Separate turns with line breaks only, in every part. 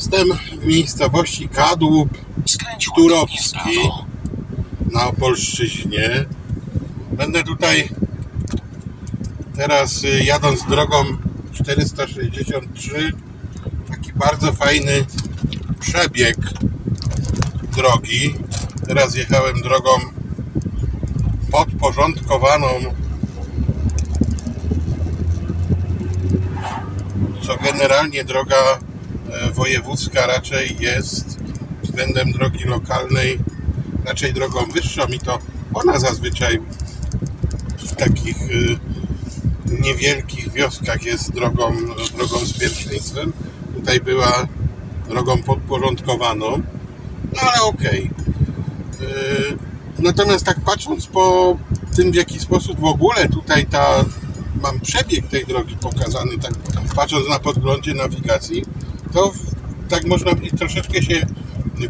Jestem w miejscowości Kadłub Turowski na Opolszczyźnie. Będę tutaj teraz y, jadąc drogą 463 taki bardzo fajny przebieg drogi. Teraz jechałem drogą podporządkowaną co generalnie droga wojewódzka raczej jest względem drogi lokalnej raczej drogą wyższą i to ona zazwyczaj w takich y, niewielkich wioskach jest drogą, drogą z pierwszeństwem. Tutaj była drogą podporządkowaną, no ale okej. Y, Natomiast tak patrząc po tym, w jaki sposób w ogóle tutaj ta mam przebieg tej drogi pokazany, tak patrząc na podglądzie nawigacji, to tak można powiedzieć, troszeczkę się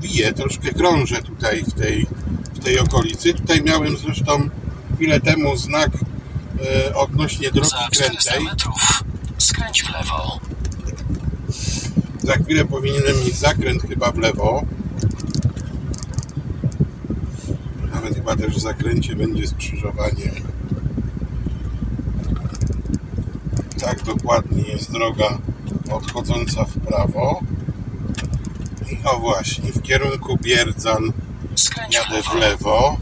wije, troszkę krążę tutaj w tej, w tej okolicy. Tutaj miałem zresztą chwilę temu znak e, odnośnie drogi
Za 400
krętej.
metrów skręć w lewo.
Za chwilę powinienem mieć zakręt chyba w lewo. Nawet chyba też w zakręcie będzie skrzyżowanie. Tak dokładnie jest droga odchodząca w prawo. I o właśnie, w kierunku Bierdzan jadę w
lewo.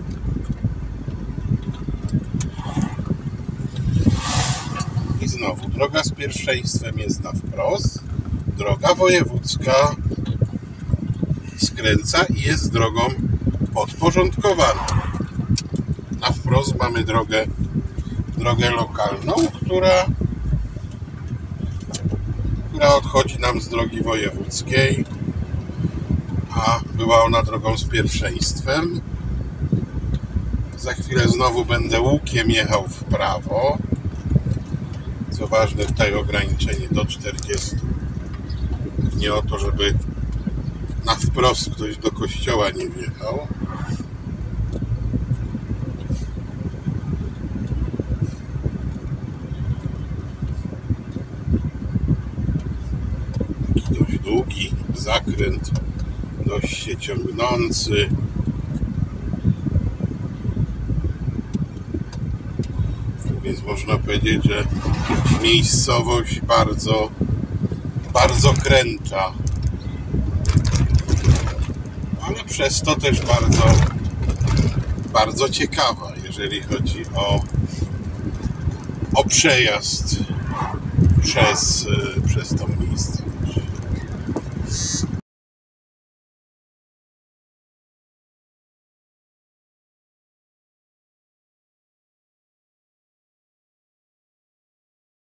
I znowu, droga z pierwszeństwem jest na wprost. Droga wojewódzka skręca i jest drogą podporządkowaną. Na wprost mamy drogę, drogę lokalną, która, która odchodzi nam z drogi wojewódzkiej a była ona drogą z pierwszeństwem. Za chwilę znowu będę łukiem jechał w prawo. Co ważne, tutaj ograniczenie do 40. Nie o to, żeby na wprost ktoś do kościoła nie wjechał. Taki zakręt dość się ciągnący. Więc można powiedzieć, że miejscowość bardzo, bardzo kręta. Ale przez to też bardzo, bardzo ciekawa, jeżeli chodzi o, o przejazd przez, e, przez tą miejscowość.